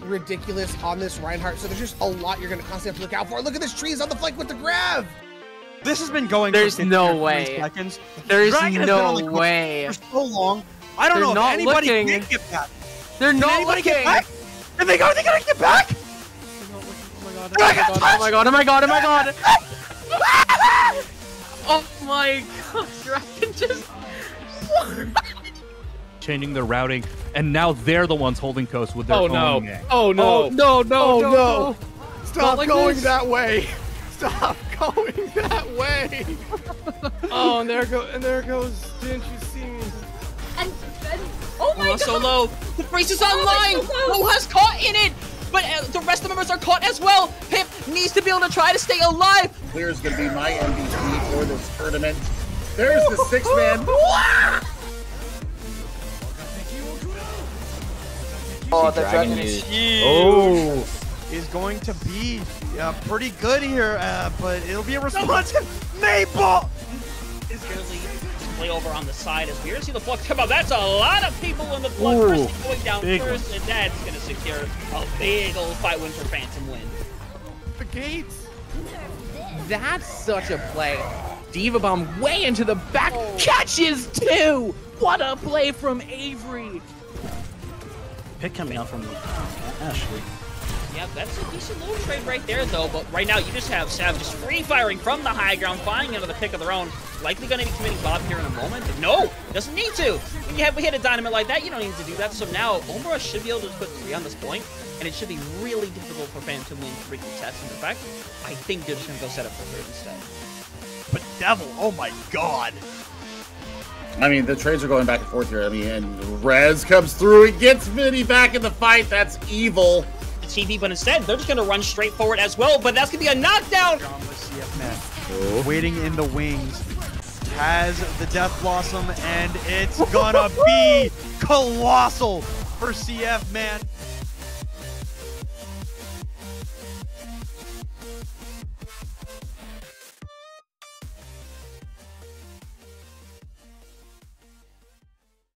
ridiculous on this Reinhardt. So there's just a lot you're going to constantly have to look out for. Look at this trees on the flank with the grab. This has been going. There's for no way. Seconds. There's Dragon has been on no the way. For so long. I don't They're know if not anybody looking. can get back. They're Can not anybody looking. get back? Did they go? Are they gonna get back? Oh my god, oh my god, oh my god, oh my god. Oh my god, Dragon oh just. changing their routing, and now they're the ones holding coast with their Oh own no. gang. Oh no. Oh no, no, Oh, no, no. no. Stop like going this. that way. Stop going that way. Oh, and there go and there goes. Didn't you see me? And, and oh my Oh, god! so low. The brace is Oh, online. it's so. Who has caught in it? But uh, the rest of the members are caught as well. Pip needs to be able to try to stay alive. Clear is gonna be my MVP for this tournament. There's the six man. Oh, the dragon is Oh, is going to be uh, pretty good here, uh, but it'll be a response. Maple. Is Gurley play over on the side as we hear see the flux come up. That's a lot of people in the flood. Mercy going down big first, and that's gonna secure a big old fight win for Phantom Win. The gates. That's such a play. D.Va Bomb way into the back. Catches two. What a play from Avery. Pick coming out from Ashley. Yeah, that's a decent little trade right there, though. But right now, you just have Sav just free firing from the high ground, flying into the pick of their own. Likely going to be committing Bob here in a moment. But no, doesn't need to. When you have we hit a dynamite like that, you don't need to do that. So now, Ombra should be able to put three on this point, and it should be really difficult for Phantom to win three contests. And in fact, I think they're just going to go set up for third instead. But Devil, oh my god. I mean, the trades are going back and forth here. I mean, and Rez comes through and gets Vinny back in the fight. That's evil. The TV, but instead, they're just going to run straight forward as well. But that's going to be a knockdown. John with CF Man. Waiting in the wings. Has the Death Blossom, and it's gonna be colossal for CF Man.